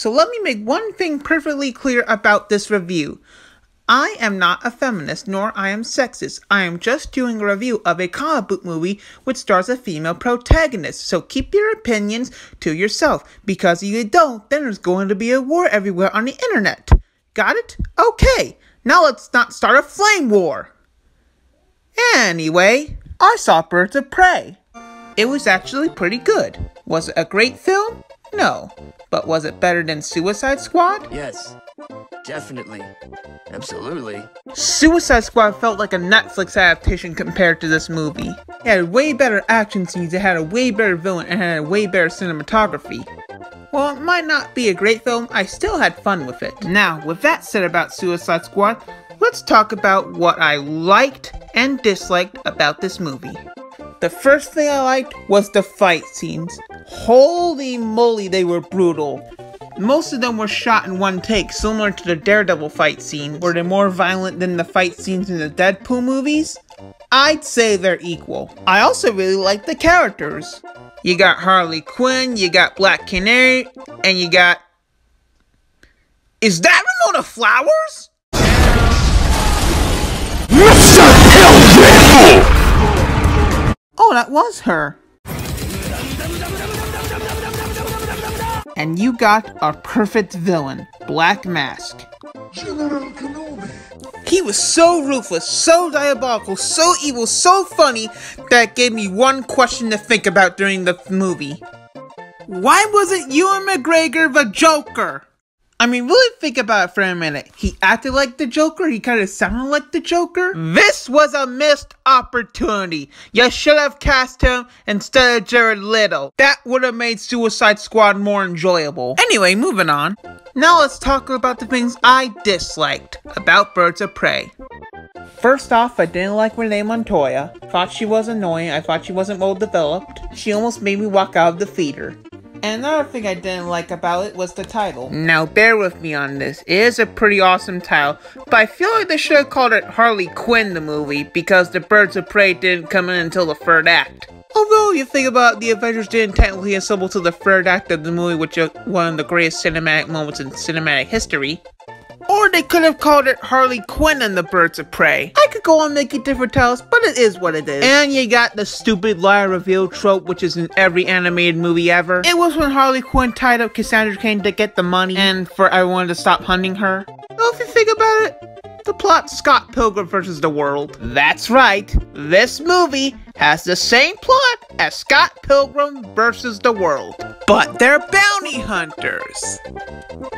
So let me make one thing perfectly clear about this review. I am not a feminist, nor I am sexist. I am just doing a review of a comic book movie which stars a female protagonist. So keep your opinions to yourself, because if you don't, then there's going to be a war everywhere on the internet. Got it? Okay. Now let's not start a flame war. Anyway, I saw Birds of Prey. It was actually pretty good. Was it a great film? No. But was it better than Suicide Squad? Yes, definitely. Absolutely. Suicide Squad felt like a Netflix adaptation compared to this movie. It had way better action scenes, it had a way better villain, and had a way better cinematography. While it might not be a great film, I still had fun with it. Now, with that said about Suicide Squad, let's talk about what I liked and disliked about this movie. The first thing I liked was the fight scenes. Holy moly, they were brutal. Most of them were shot in one take, similar to the Daredevil fight scenes. Were they more violent than the fight scenes in the Deadpool movies? I'd say they're equal. I also really like the characters. You got Harley Quinn, you got Black Canary, and you got. Is that Ramona Flowers? Mr. Hellraiser! Oh, that was her. And you got our perfect villain, Black Mask. General Kenobi. He was so ruthless, so diabolical, so evil, so funny that gave me one question to think about during the movie. Why wasn't Ewan McGregor the Joker? I mean, really think about it for a minute. He acted like the Joker, he kind of sounded like the Joker. This was a missed opportunity. You should have cast him instead of Jared Leto. That would have made Suicide Squad more enjoyable. Anyway, moving on. Now let's talk about the things I disliked about Birds of Prey. First off, I didn't like Renee Montoya. Thought she was annoying. I thought she wasn't well developed. She almost made me walk out of the theater. And another thing I didn't like about it was the title. Now, bear with me on this. It is a pretty awesome title, but I feel like they should have called it Harley Quinn the movie because the Birds of Prey didn't come in until the third act. Although you think about it, the Avengers didn't technically assemble to the third act of the movie, which is one of the greatest cinematic moments in cinematic history. Or they could have called it Harley Quinn and the Birds of Prey. I could go on making different titles, but it is what it is. And you got the stupid liar reveal trope, which is in every animated movie ever. It was when Harley Quinn tied up Cassandra Cain to get the money and for everyone to stop hunting her. Well, if you think about it, the plot Scott Pilgrim versus the World. That's right, this movie has the same plot as Scott Pilgrim versus the World. But they're bounty hunters.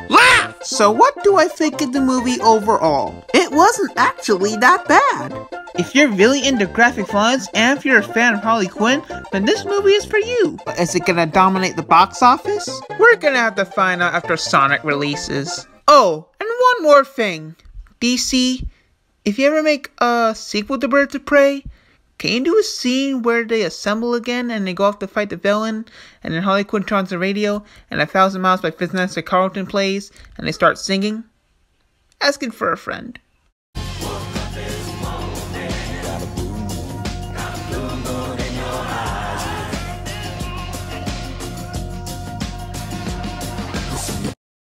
Laugh! So what do I think of the movie overall? It wasn't actually that bad. If you're really into graphic violence and if you're a fan of Harley Quinn, then this movie is for you. But is it gonna dominate the box office? We're gonna have to find out after Sonic releases. Oh, and one more thing. DC, if you ever make a sequel to Birds of Prey, can you do a scene where they assemble again and they go off to fight the villain, and then Harley Quinn turns the radio, and A Thousand Miles by Vanessa Carlton plays, and they start singing? Asking for a friend.